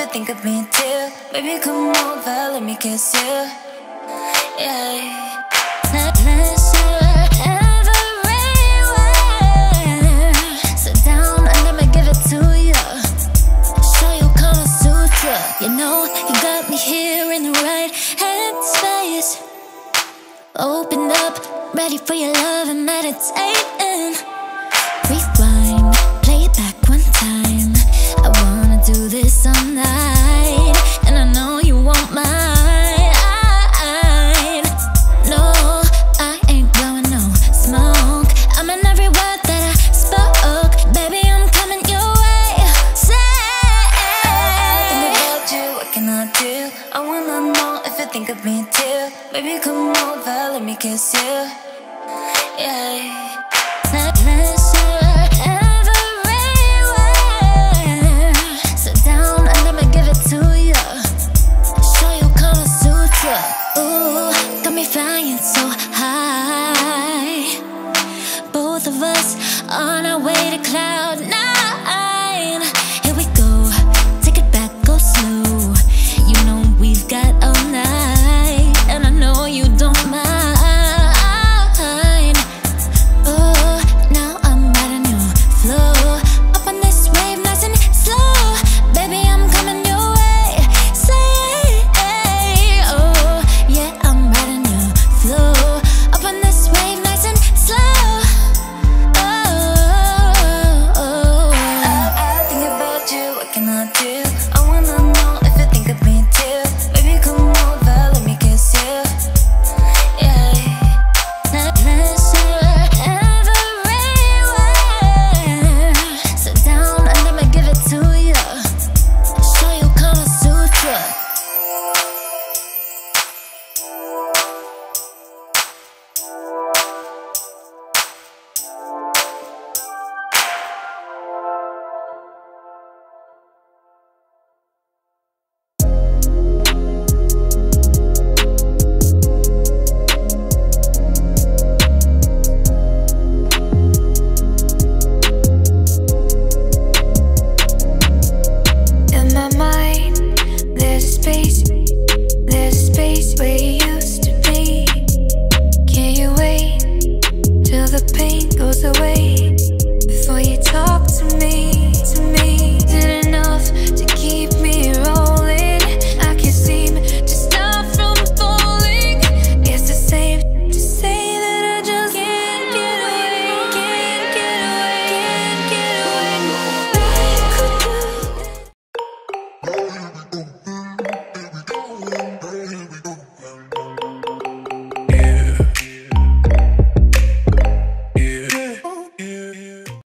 you think of me too Baby, come over, let me kiss you. Yeah. Not less You know, you got me here in the right headspace. Open up, ready for your love, and meditate A cloud.